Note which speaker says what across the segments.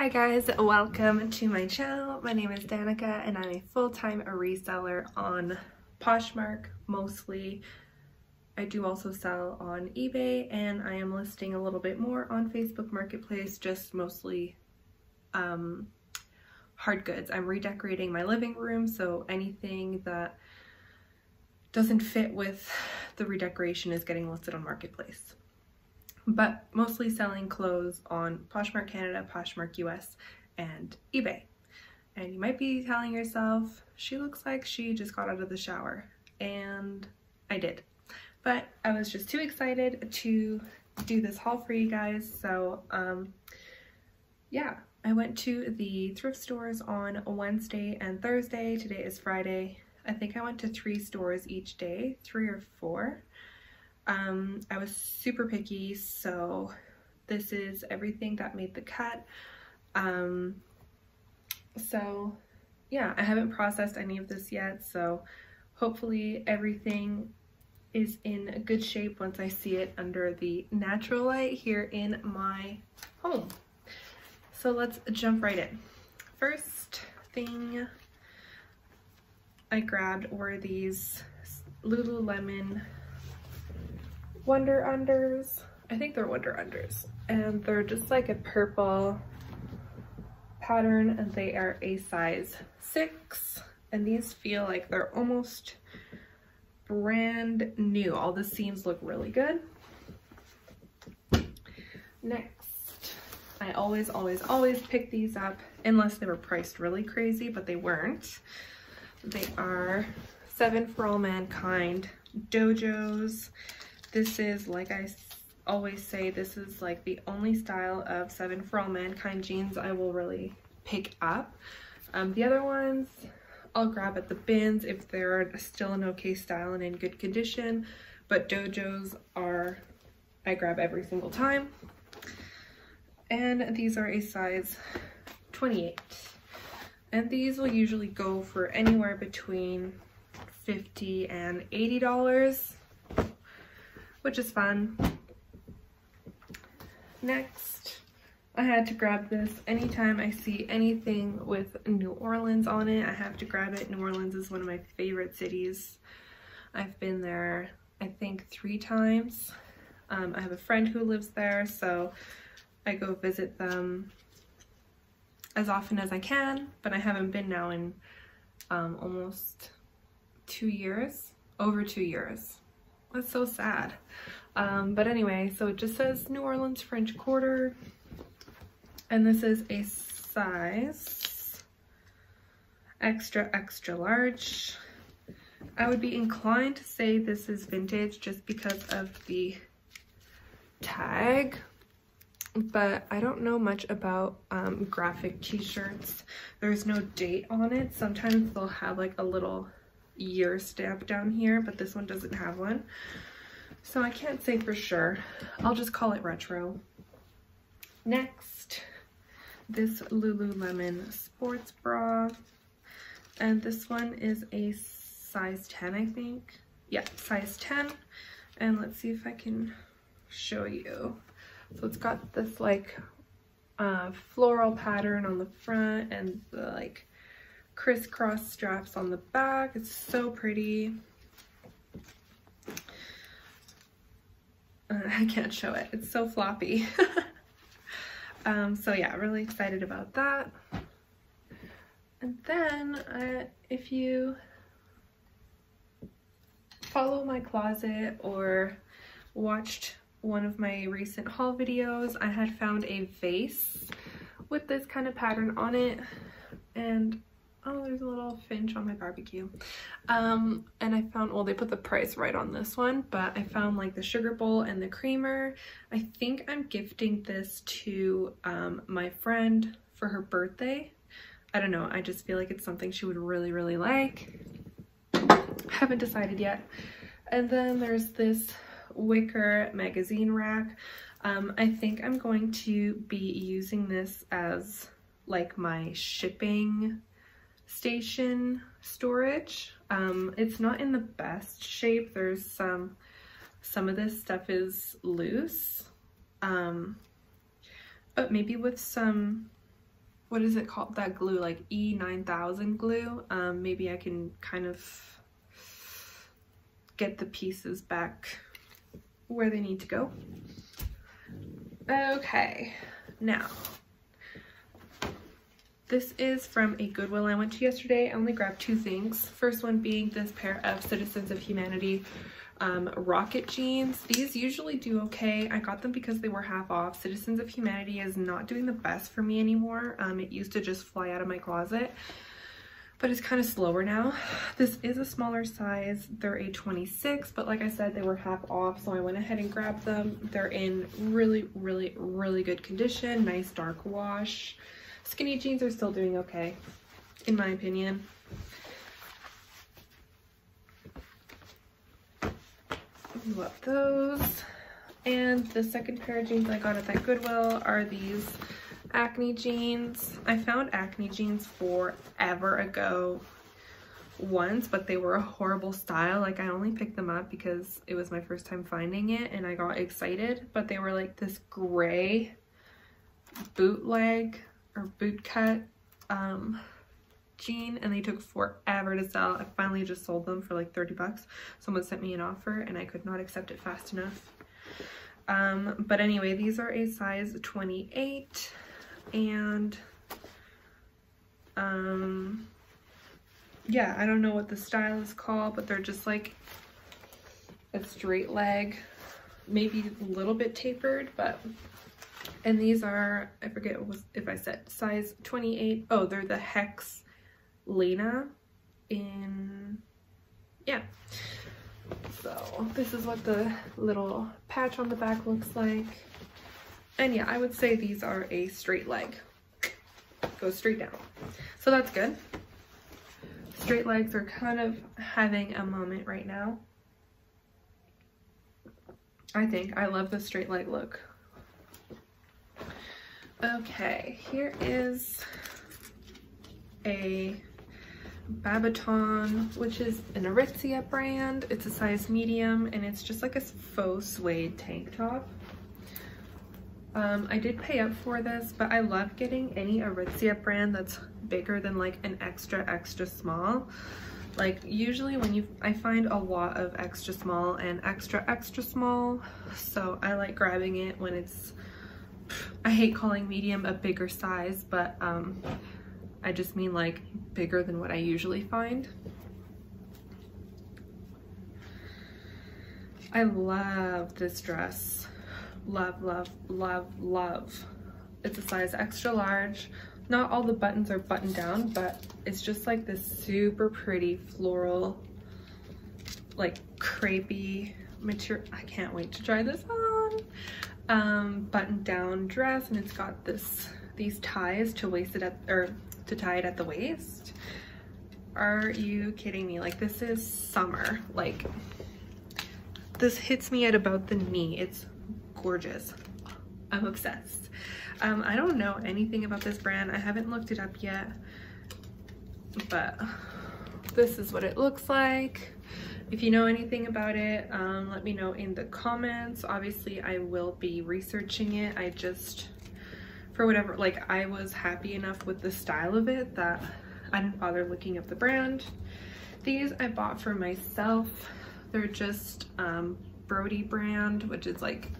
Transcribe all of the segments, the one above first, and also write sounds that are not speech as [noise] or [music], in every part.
Speaker 1: Hi guys, welcome to my channel. My name is Danika and I'm a full-time reseller on Poshmark mostly. I do also sell on eBay and I am listing a little bit more on Facebook Marketplace, just mostly um, hard goods. I'm redecorating my living room, so anything that doesn't fit with the redecoration is getting listed on Marketplace but mostly selling clothes on Poshmark Canada, Poshmark US, and eBay. And you might be telling yourself, she looks like she just got out of the shower. And I did. But I was just too excited to do this haul for you guys. So um, yeah, I went to the thrift stores on Wednesday and Thursday. Today is Friday. I think I went to three stores each day, three or four. Um, I was super picky, so this is everything that made the cut. Um, so yeah, I haven't processed any of this yet, so hopefully everything is in good shape once I see it under the natural light here in my home. So let's jump right in. First thing I grabbed were these Lululemon Wonder Unders. I think they're Wonder Unders. And they're just like a purple pattern and they are a size six. And these feel like they're almost brand new. All the seams look really good. Next, I always, always, always pick these up unless they were priced really crazy, but they weren't. They are Seven for All Mankind Dojos. This is, like I always say, this is like the only style of Seven for All Mankind jeans I will really pick up. Um, the other ones I'll grab at the bins if they're still an okay style and in good condition, but dojos are, I grab every single time. And these are a size 28. And these will usually go for anywhere between 50 and $80 which is fun. Next, I had to grab this. Anytime I see anything with New Orleans on it, I have to grab it. New Orleans is one of my favorite cities. I've been there, I think, three times. Um, I have a friend who lives there, so I go visit them as often as I can, but I haven't been now in um, almost two years, over two years. That's so sad. Um, but anyway, so it just says New Orleans French Quarter. And this is a size extra, extra large. I would be inclined to say this is vintage just because of the tag, but I don't know much about um, graphic t-shirts. There's no date on it. Sometimes they'll have like a little year stamp down here, but this one doesn't have one. So I can't say for sure. I'll just call it retro. Next, this Lululemon sports bra. And this one is a size 10, I think. Yeah, size 10. And let's see if I can show you. So it's got this like uh, floral pattern on the front and the like crisscross straps on the back. It's so pretty. Uh, [laughs] I can't show it. It's so floppy. [laughs] um, so yeah, really excited about that. And then uh, if you follow my closet or watched one of my recent haul videos, I had found a vase with this kind of pattern on it and oh there's a little finch on my barbecue. Um and i found well they put the price right on this one but i found like the sugar bowl and the creamer. I think i'm gifting this to um my friend for her birthday. I don't know. I just feel like it's something she would really really like. Haven't decided yet. And then there's this wicker magazine rack. Um i think i'm going to be using this as like my shipping station storage. Um, it's not in the best shape. There's some, some of this stuff is loose. Um, but maybe with some what is it called? That glue, like E9000 glue. Um, maybe I can kind of get the pieces back where they need to go. Okay, now this is from a Goodwill I went to yesterday. I only grabbed two things. First one being this pair of Citizens of Humanity um, rocket jeans. These usually do okay. I got them because they were half off. Citizens of Humanity is not doing the best for me anymore. Um, it used to just fly out of my closet, but it's kind of slower now. This is a smaller size. They're a 26, but like I said, they were half off, so I went ahead and grabbed them. They're in really, really, really good condition. Nice dark wash. Skinny jeans are still doing okay, in my opinion. Love those. And the second pair of jeans I got at that Goodwill are these acne jeans. I found acne jeans forever ago once, but they were a horrible style. Like I only picked them up because it was my first time finding it and I got excited, but they were like this gray bootleg or boot cut um, jean and they took forever to sell. I finally just sold them for like 30 bucks. Someone sent me an offer and I could not accept it fast enough. Um, but anyway, these are a size 28 and um, yeah, I don't know what the style is called, but they're just like a straight leg, maybe a little bit tapered, but and these are, I forget if I said size 28. Oh, they're the Hex Lena in, yeah. So this is what the little patch on the back looks like. And yeah, I would say these are a straight leg. Goes straight down. So that's good. Straight legs are kind of having a moment right now. I think. I love the straight leg look. Okay, here is a Babaton, which is an Aritzia brand. It's a size medium and it's just like a faux suede tank top. Um, I did pay up for this, but I love getting any Aritzia brand that's bigger than like an extra, extra small. Like usually when you, I find a lot of extra small and extra, extra small. So I like grabbing it when it's I hate calling medium a bigger size, but um, I just mean like bigger than what I usually find. I love this dress. Love, love, love, love. It's a size extra large. Not all the buttons are buttoned down, but it's just like this super pretty floral, like crepey material. I can't wait to try this on um, button down dress and it's got this these ties to waist it at or to tie it at the waist. Are you kidding me? Like this is summer. Like this hits me at about the knee. It's gorgeous. I'm obsessed. Um, I don't know anything about this brand. I haven't looked it up yet, but this is what it looks like. If you know anything about it, um, let me know in the comments. Obviously, I will be researching it. I just, for whatever, like I was happy enough with the style of it that I didn't bother looking up the brand. These I bought for myself. They're just um, Brody brand, which is like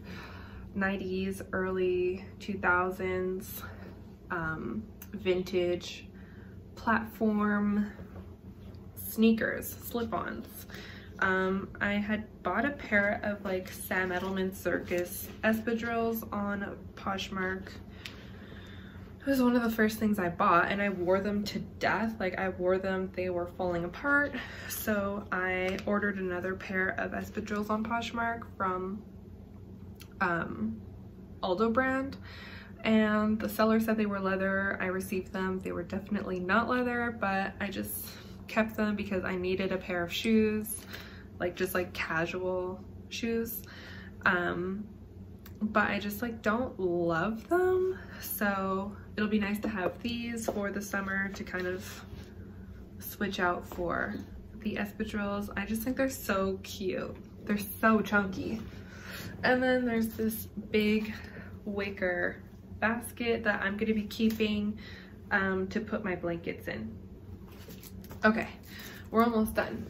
Speaker 1: 90s, early 2000s, um, vintage platform sneakers, slip-ons. Um, I had bought a pair of like Sam Edelman Circus espadrilles on Poshmark. It was one of the first things I bought and I wore them to death. Like I wore them, they were falling apart. So I ordered another pair of espadrilles on Poshmark from um, Aldo brand and the seller said they were leather. I received them. They were definitely not leather, but I just kept them because I needed a pair of shoes like just like casual shoes. Um, but I just like don't love them. So it'll be nice to have these for the summer to kind of switch out for the espadrilles. I just think they're so cute. They're so chunky. And then there's this big wicker basket that I'm gonna be keeping um, to put my blankets in. Okay, we're almost done.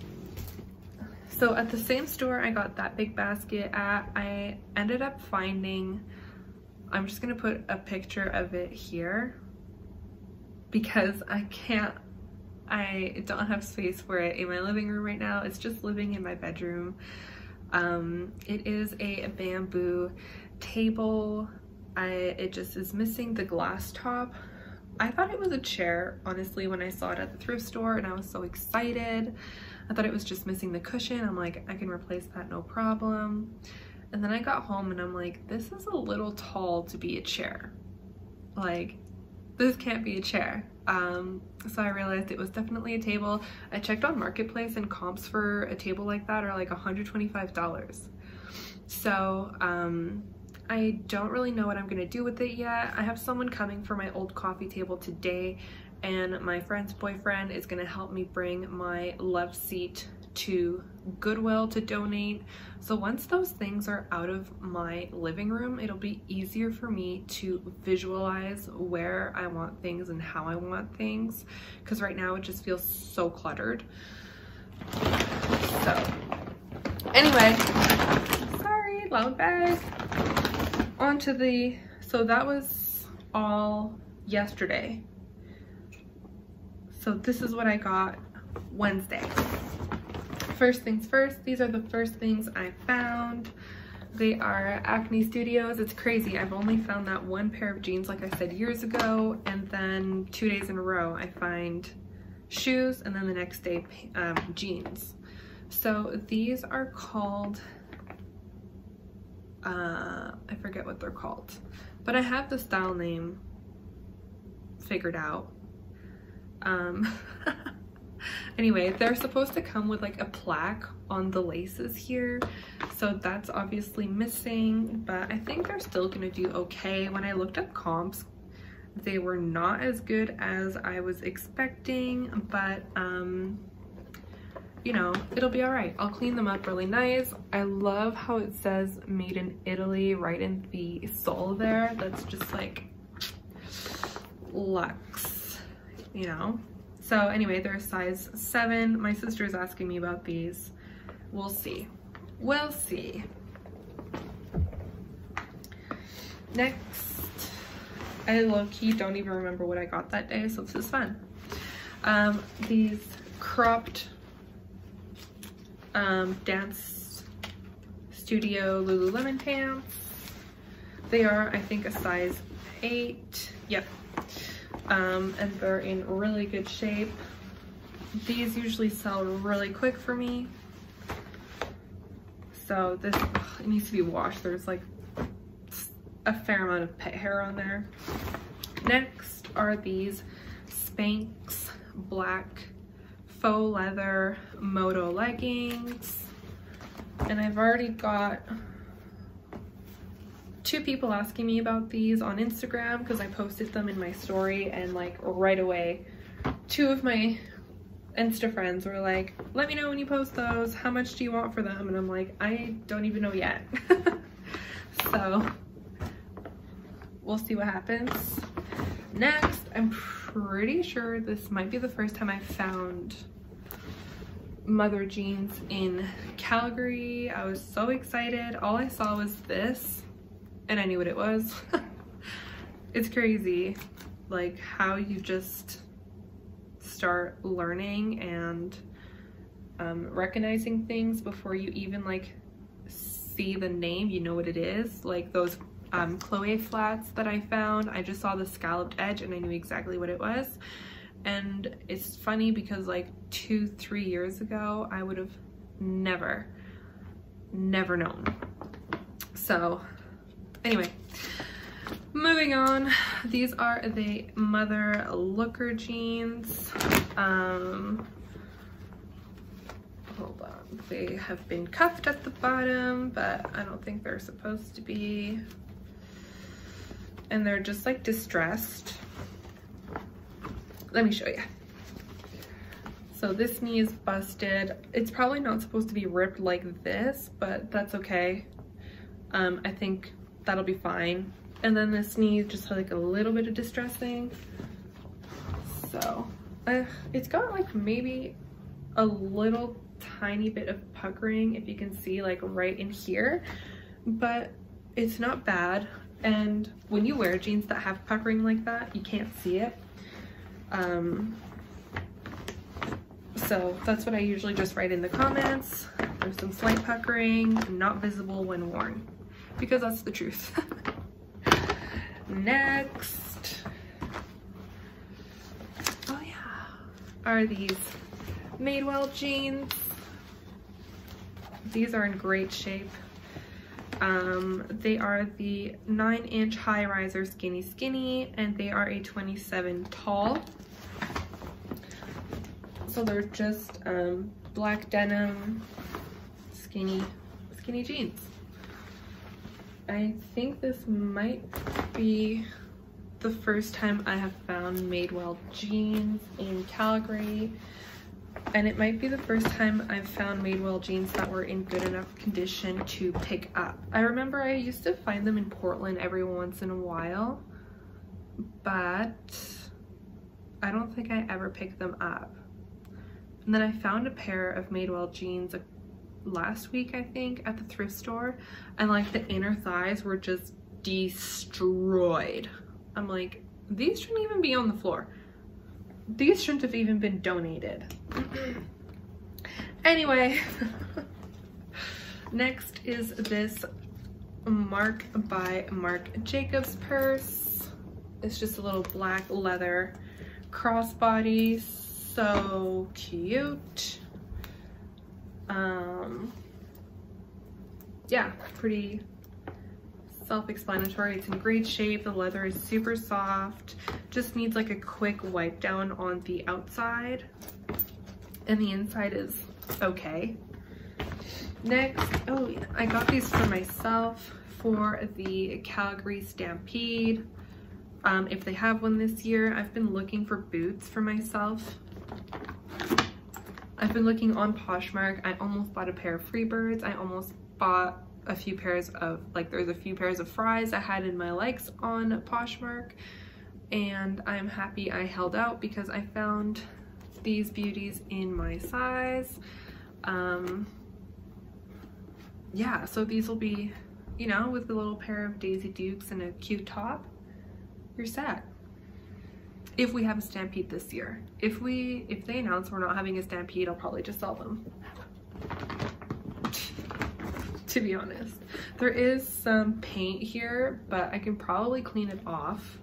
Speaker 1: So at the same store I got that big basket at, I ended up finding, I'm just gonna put a picture of it here because I can't, I don't have space for it in my living room right now. It's just living in my bedroom. Um, it is a bamboo table. I, it just is missing the glass top. I thought it was a chair, honestly, when I saw it at the thrift store and I was so excited. I thought it was just missing the cushion. I'm like, I can replace that, no problem. And then I got home and I'm like, this is a little tall to be a chair. Like, this can't be a chair. Um, so I realized it was definitely a table. I checked on Marketplace and comps for a table like that are like $125. So um, I don't really know what I'm gonna do with it yet. I have someone coming for my old coffee table today and my friend's boyfriend is gonna help me bring my love seat to Goodwill to donate. So once those things are out of my living room, it'll be easier for me to visualize where I want things and how I want things. Because right now it just feels so cluttered. So anyway, sorry, loud bag. On to the, so that was all yesterday. So this is what I got Wednesday first things first, these are the first things I found. They are Acne Studios. It's crazy. I've only found that one pair of jeans, like I said, years ago. And then two days in a row, I find shoes and then the next day, um, jeans. So these are called, uh, I forget what they're called, but I have the style name figured out. Um, [laughs] Anyway, they're supposed to come with like a plaque on the laces here. So that's obviously missing, but I think they're still gonna do okay. When I looked up comps, they were not as good as I was expecting, but um, you know, it'll be all right. I'll clean them up really nice. I love how it says made in Italy right in the sole there. That's just like luxe, you know? So anyway, they're size seven. My sister is asking me about these. We'll see. We'll see. Next, I low-key don't even remember what I got that day, so this is fun. Um, these cropped um, dance studio Lululemon pants. They are, I think, a size eight. Yep, um, and they're in really good shape. These usually sell really quick for me. So this ugh, it needs to be washed. There's like a fair amount of pet hair on there. Next are these Spanx black faux leather moto leggings. And I've already got two people asking me about these on Instagram because I posted them in my story and like right away two of my Insta friends were like, let me know when you post those. How much do you want for them? And I'm like, I don't even know yet. [laughs] so we'll see what happens. Next, I'm pretty sure this might be the first time I found mother jeans in Calgary. I was so excited. All I saw was this and I knew what it was. [laughs] it's crazy like how you just start learning and um, recognizing things before you even like see the name, you know what it is. Like those um, Chloe flats that I found, I just saw the scalloped edge and I knew exactly what it was. And it's funny because like two, three years ago, I would have never, never known. So Anyway, moving on. These are the Mother Looker jeans. Um, hold on. They have been cuffed at the bottom, but I don't think they're supposed to be. And they're just like distressed. Let me show you. So this knee is busted. It's probably not supposed to be ripped like this, but that's okay. Um, I think that'll be fine. And then this knee just had like a little bit of distressing. So uh, it's got like maybe a little tiny bit of puckering if you can see like right in here, but it's not bad. And when you wear jeans that have puckering like that, you can't see it. Um, so that's what I usually just write in the comments. There's some slight puckering, not visible when worn, because that's the truth. [laughs] Next, oh yeah, are these Madewell jeans. These are in great shape. Um, they are the 9 inch high riser skinny skinny and they are a 27 tall. So they're just um, black denim skinny skinny jeans. I think this might be the first time I have found Madewell jeans in Calgary and it might be the first time I've found Madewell jeans that were in good enough condition to pick up. I remember I used to find them in Portland every once in a while, but I don't think I ever picked them up. And then I found a pair of Madewell jeans uh, last week, I think, at the thrift store, and like the inner thighs were just destroyed. I'm like, these shouldn't even be on the floor these shouldn't have even been donated. anyway, [laughs] next is this Mark by Marc Jacobs purse. It's just a little black leather crossbody. So cute. Um, yeah, pretty self-explanatory. It's in great shape. The leather is super soft. Just needs like a quick wipe down on the outside. And the inside is okay. Next, oh, I got these for myself for the Calgary Stampede. Um, if they have one this year, I've been looking for boots for myself. I've been looking on Poshmark. I almost bought a pair of Freebirds. I almost bought a few pairs of, like there's a few pairs of Fryes I had in my likes on Poshmark and I'm happy I held out because I found these beauties in my size. Um, yeah, so these will be, you know, with a little pair of Daisy Dukes and a cute top, you're set. If we have a Stampede this year. If we, if they announce we're not having a Stampede, I'll probably just sell them to be honest. There is some paint here, but I can probably clean it off.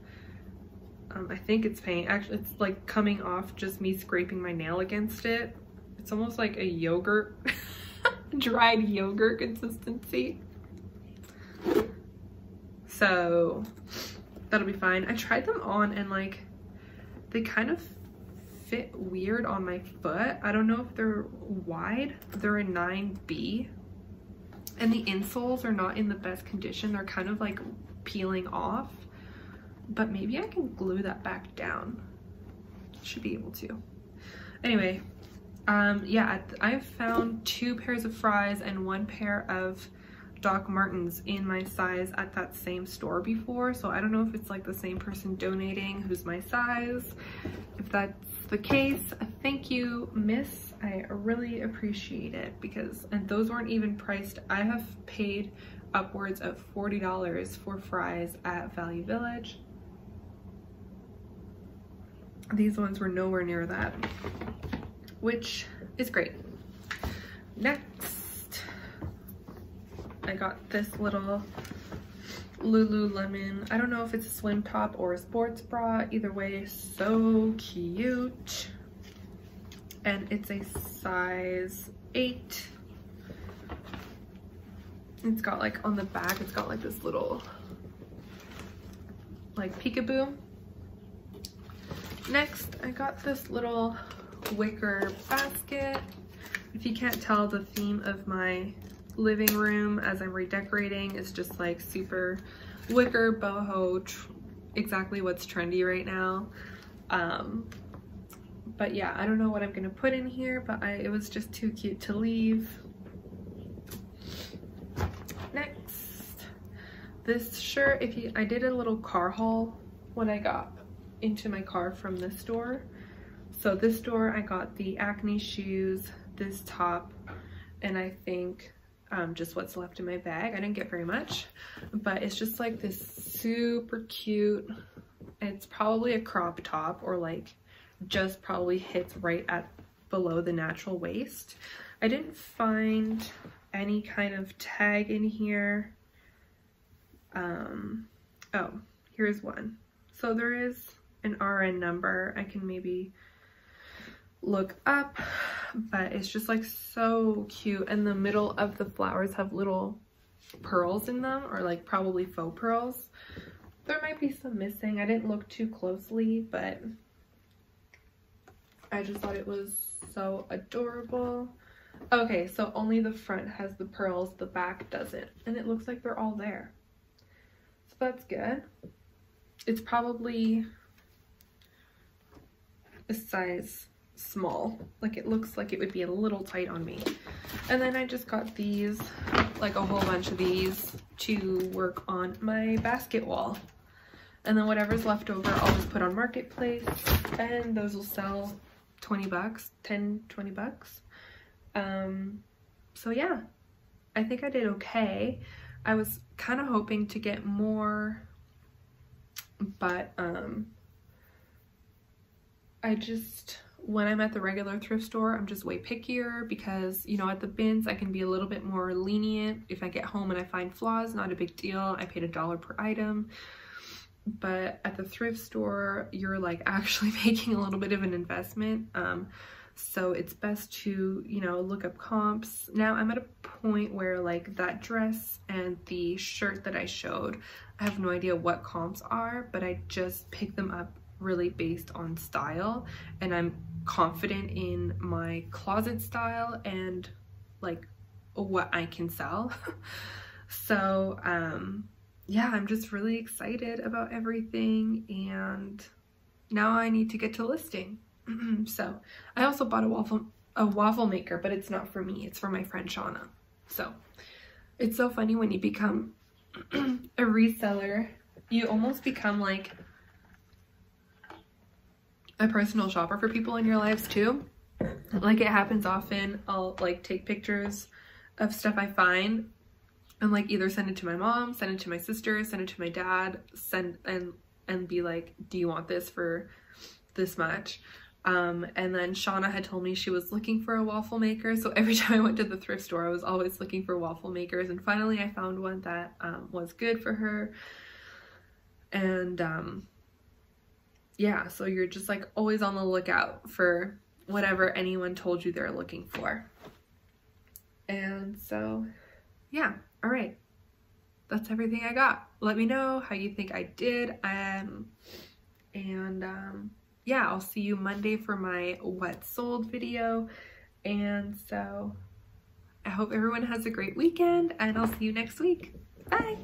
Speaker 1: Um, I think it's paint. Actually, it's like coming off just me scraping my nail against it. It's almost like a yogurt, [laughs] dried yogurt consistency. So that'll be fine. I tried them on and like they kind of fit weird on my foot. I don't know if they're wide. They're a 9B and the insoles are not in the best condition. They're kind of like peeling off, but maybe I can glue that back down. Should be able to. Anyway, um, yeah, I've found two pairs of Fryes and one pair of Doc Martens in my size at that same store before. So I don't know if it's like the same person donating who's my size. If that's the case, thank you, miss. I really appreciate it because, and those weren't even priced. I have paid upwards of $40 for Fryes at Value Village. These ones were nowhere near that, which is great. Next, I got this little Lululemon. I don't know if it's a swim top or a sports bra. Either way, so cute. And it's a size 8. It's got like on the back, it's got like this little like peekaboo. Next, I got this little wicker basket. If you can't tell, the theme of my living room as I'm redecorating is just like super wicker, boho, exactly what's trendy right now. Um, but yeah, I don't know what I'm gonna put in here, but I, it was just too cute to leave. Next, this shirt, if you, I did a little car haul when I got into my car from this store. So this store I got the acne shoes, this top, and I think um, just what's left in my bag. I didn't get very much, but it's just like this super cute, it's probably a crop top or like just probably hits right at below the natural waist. I didn't find any kind of tag in here. Um, oh, here's one. So there is an RN number. I can maybe look up, but it's just like so cute. And the middle of the flowers have little pearls in them or like probably faux pearls. There might be some missing. I didn't look too closely, but I just thought it was so adorable. Okay, so only the front has the pearls, the back doesn't. And it looks like they're all there. So that's good. It's probably a size small. Like it looks like it would be a little tight on me. And then I just got these, like a whole bunch of these to work on my basket wall. And then whatever's left over, I'll just put on Marketplace and those will sell 20 bucks, 10, 20 bucks. Um, so yeah, I think I did okay. I was kind of hoping to get more, but um, I just, when I'm at the regular thrift store, I'm just way pickier because, you know, at the bins, I can be a little bit more lenient. If I get home and I find flaws, not a big deal. I paid a dollar per item. But at the thrift store, you're like [laughs] actually making a little bit of an investment. Um, so it's best to, you know, look up comps. Now I'm at a point where like that dress and the shirt that I showed, I have no idea what comps are, but I just picked them up really based on style and I'm confident in my closet style and like what I can sell. [laughs] so um yeah, I'm just really excited about everything and now I need to get to listing. [clears throat] so I also bought a waffle a waffle maker, but it's not for me. It's for my friend Shauna. So it's so funny when you become [clears throat] a reseller, you almost become like a personal shopper for people in your lives too. Like it happens often. I'll like take pictures of stuff I find and like either send it to my mom, send it to my sister, send it to my dad, send and and be like, do you want this for this much? Um, and then Shauna had told me she was looking for a waffle maker. So every [laughs] time I went to the thrift store, I was always looking for waffle makers. And finally I found one that um, was good for her. And um, yeah, so you're just like always on the lookout for whatever anyone told you they're looking for. And so, yeah, all right. That's everything I got. Let me know how you think I did. Um, and um, yeah, I'll see you Monday for my what sold video. And so I hope everyone has a great weekend and I'll see you next week. Bye.